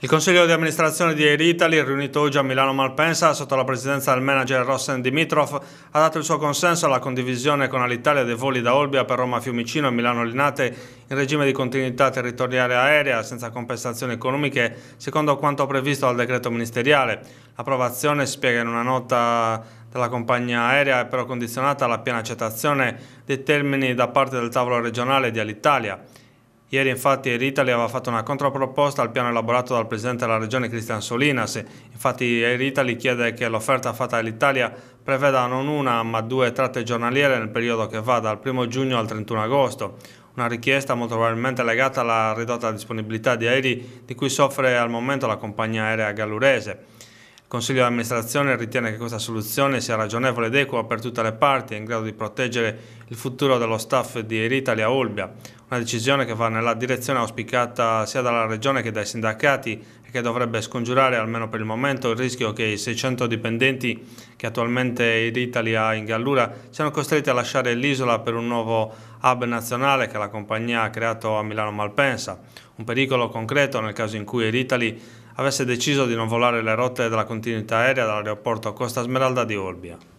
Il Consiglio di amministrazione di Air Italy, riunito oggi a Milano Malpensa sotto la presidenza del manager Rossen Dimitrov, ha dato il suo consenso alla condivisione con Alitalia dei voli da Olbia per Roma Fiumicino e Milano Linate in regime di continuità territoriale aerea senza compensazioni economiche secondo quanto previsto dal decreto ministeriale. L'approvazione, spiega in una nota della compagnia aerea, è però condizionata alla piena accettazione dei termini da parte del tavolo regionale di Alitalia. Ieri infatti Air Italy aveva fatto una controproposta al piano elaborato dal Presidente della Regione Cristian Solinas. Infatti Air Italy chiede che l'offerta fatta all'Italia preveda non una ma due tratte giornaliere nel periodo che va dal 1 giugno al 31 agosto. Una richiesta molto probabilmente legata alla ridotta disponibilità di aerei di cui soffre al momento la compagnia aerea gallurese. Il Consiglio di amministrazione ritiene che questa soluzione sia ragionevole ed equa per tutte le parti e in grado di proteggere il futuro dello staff di Air Italy Olbia, una decisione che va nella direzione auspicata sia dalla Regione che dai sindacati e che dovrebbe scongiurare almeno per il momento il rischio che i 600 dipendenti che attualmente Air ha in Gallura siano costretti a lasciare l'isola per un nuovo hub nazionale che la compagnia ha creato a Milano Malpensa, un pericolo concreto nel caso in cui Air avesse deciso di non volare le rotte della continuità aerea dall'aeroporto Costa Smeralda di Olbia.